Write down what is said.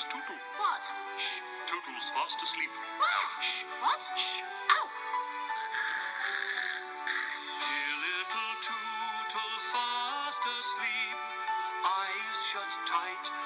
is Tootle. What? Shh. Tootle's fast asleep. What? Shh. What? Shh. Ow! Dear little Tootle, fast asleep, eyes shut tight.